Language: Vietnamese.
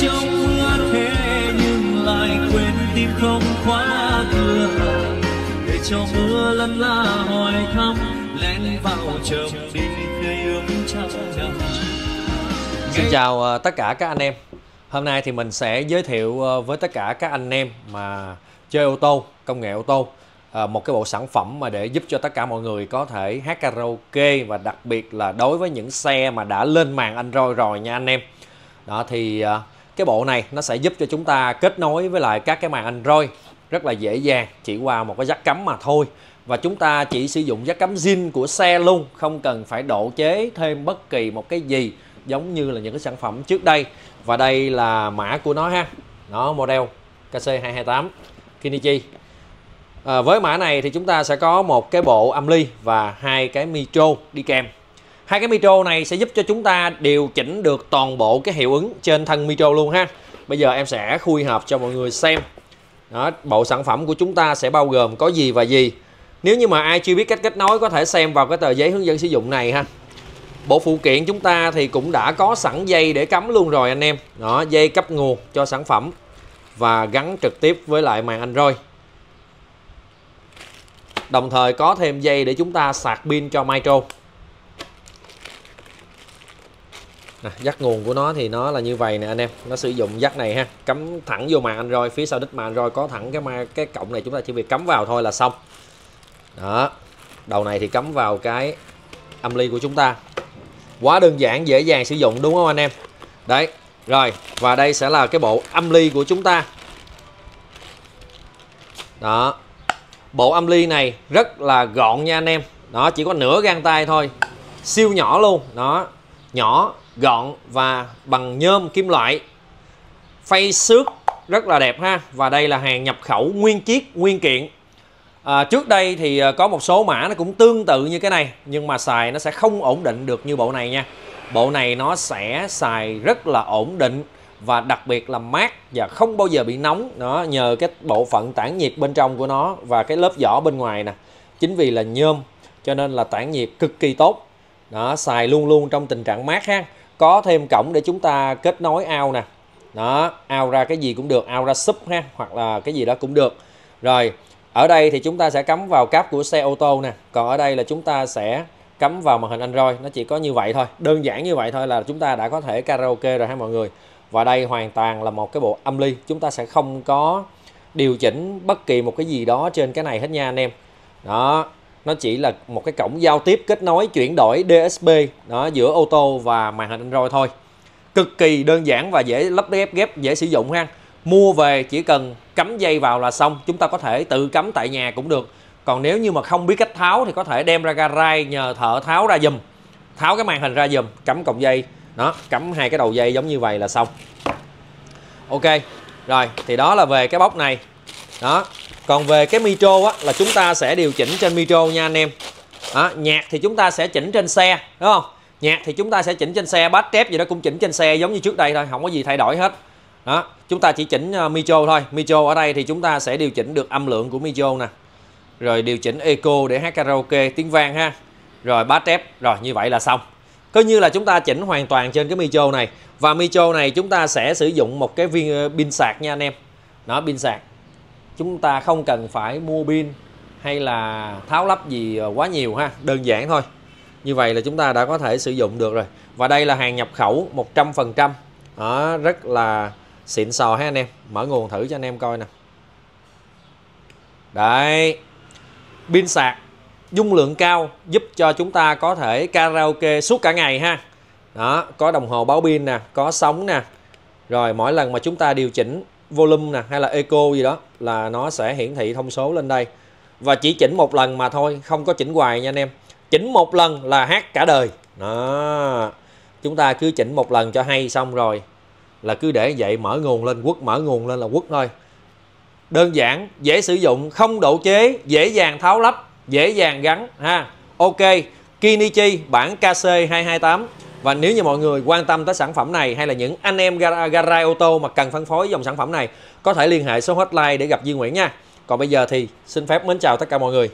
trong mưa thế nhưng lại quên tim không khóa cửa. Để cho mưa lăn la hỏi thăm lén vào chồng đi khơi ướm trao Xin chào ờ, tất cả các anh em. Hôm nay thì mình sẽ giới thiệu ờ, với tất cả các anh em mà chơi ô tô, công nghệ ô tô ờ, một cái bộ sản phẩm mà để giúp cho tất cả mọi người có thể hát karaoke và đặc biệt là đối với những xe mà đã lên màn Android rồi nha anh em. Đó thì cái bộ này nó sẽ giúp cho chúng ta kết nối với lại các cái màn Android rất là dễ dàng chỉ qua một cái jack cắm mà thôi. Và chúng ta chỉ sử dụng jack cắm zin của xe luôn không cần phải độ chế thêm bất kỳ một cái gì giống như là những cái sản phẩm trước đây. Và đây là mã của nó ha nó model KC228 Kinichi à, với mã này thì chúng ta sẽ có một cái bộ âm ly và hai cái micro đi kèm hai cái micro này sẽ giúp cho chúng ta điều chỉnh được toàn bộ cái hiệu ứng trên thân micro luôn ha. Bây giờ em sẽ khui hộp cho mọi người xem. Đó, bộ sản phẩm của chúng ta sẽ bao gồm có gì và gì. Nếu như mà ai chưa biết cách kết nối có thể xem vào cái tờ giấy hướng dẫn sử dụng này ha. Bộ phụ kiện chúng ta thì cũng đã có sẵn dây để cắm luôn rồi anh em. Đó dây cấp nguồn cho sản phẩm và gắn trực tiếp với lại màn Android. Đồng thời có thêm dây để chúng ta sạc pin cho micro. Nè, dắt nguồn của nó thì nó là như vậy nè anh em. Nó sử dụng dắt này ha. Cắm thẳng vô màn Android phía sau đít màn Android có thẳng cái ma cái cổng này chúng ta chỉ việc cắm vào thôi là xong. Đó. Đầu này thì cắm vào cái âm ly của chúng ta. Quá đơn giản dễ dàng sử dụng đúng không anh em? Đấy rồi. Và đây sẽ là cái bộ âm ly của chúng ta. Đó. Bộ âm ly này rất là gọn nha anh em. Đó chỉ có nửa gang tay thôi. Siêu nhỏ luôn. Đó. Nhỏ gọn và bằng nhôm kim loại. Phay xước rất là đẹp ha và đây là hàng nhập khẩu nguyên chiếc nguyên kiện. À, trước đây thì à, có một số mã nó cũng tương tự như cái này nhưng mà xài nó sẽ không ổn định được như bộ này nha. Bộ này nó sẽ xài rất là ổn định và đặc biệt là mát và không bao giờ bị nóng. Nó nhờ cái bộ phận tản nhiệt bên trong của nó và cái lớp vỏ bên ngoài nè. Chính vì là nhôm cho nên là tản nhiệt cực kỳ tốt. Đó xài luôn luôn trong tình trạng mát ha có thêm cổng để chúng ta kết nối ao nè. Đó, ao ra cái gì cũng được, ao ra sub ha, hoặc là cái gì đó cũng được. Rồi, ở đây thì chúng ta sẽ cắm vào cáp của xe ô tô nè. Còn ở đây là chúng ta sẽ cắm vào màn hình Android, nó chỉ có như vậy thôi. Đơn giản như vậy thôi là chúng ta đã có thể karaoke rồi ha mọi người. Và đây hoàn toàn là một cái bộ âm ly, chúng ta sẽ không có điều chỉnh bất kỳ một cái gì đó trên cái này hết nha anh em. Đó nó chỉ là một cái cổng giao tiếp kết nối chuyển đổi DSP đó, giữa ô tô và màn hình Android thôi. Cực kỳ đơn giản và dễ lắp ghép ghép, dễ sử dụng ha. Mua về chỉ cần cắm dây vào là xong, chúng ta có thể tự cắm tại nhà cũng được. Còn nếu như mà không biết cách tháo thì có thể đem ra garage nhờ thợ tháo ra dùm tháo cái màn hình ra dùm cắm cọng dây. Đó, cắm hai cái đầu dây giống như vậy là xong. Ok, rồi, thì đó là về cái bóc này. Đó còn về cái micro á là chúng ta sẽ điều chỉnh trên micro nha anh em. Đó, nhạc thì chúng ta sẽ chỉnh trên xe đúng không? Nhạc thì chúng ta sẽ chỉnh trên xe bass trap gì đó cũng chỉnh trên xe giống như trước đây thôi không có gì thay đổi hết. Đó chúng ta chỉ chỉnh ờ, uh, micro thôi. Micro ở đây thì chúng ta sẽ điều chỉnh được âm lượng của micro nè. Rồi điều chỉnh eco để hát karaoke tiếng vang ha. Rồi bass trap rồi như vậy là xong. Coi như là chúng ta chỉnh hoàn toàn trên cái micro này. Và micro này chúng ta sẽ sử dụng một cái viên ờ, pin sạc nha anh em. Nó pin sạc chúng ta không cần phải mua pin hay là tháo lắp gì quá nhiều ha, đơn giản thôi. Như vậy là chúng ta đã có thể sử dụng được rồi. Và đây là hàng nhập khẩu 100% đó, rất là xịn sò ha anh em. Mở nguồn thử cho anh em coi nè. Đấy, pin sạc, dung lượng cao, giúp cho chúng ta có thể karaoke suốt cả ngày ha. Đó, có đồng hồ báo pin nè, có sóng nè. Rồi, mỗi lần mà chúng ta điều chỉnh volume nè, hay là eco gì đó, là nó sẽ hiển thị thông số lên đây. Và chỉ chỉnh một lần mà thôi, không có chỉnh hoài nha anh em. Chỉnh một lần là hát cả đời. Đó. Chúng ta cứ chỉnh một lần cho hay xong rồi, là cứ để vậy mở nguồn lên, quất mở nguồn lên là quất thôi. Đơn giản, dễ sử dụng, không độ chế, dễ dàng tháo lắp, dễ dàng gắn, ha. Ok, Kinichi, bản KC228 và nếu như mọi người quan tâm tới sản phẩm này hay là những anh em garage ô tô mà cần phân phối dòng sản phẩm này, có thể liên hệ số hotline để gặp Duy Nguyễn nha. Còn bây giờ thì xin phép mến chào tất cả mọi người.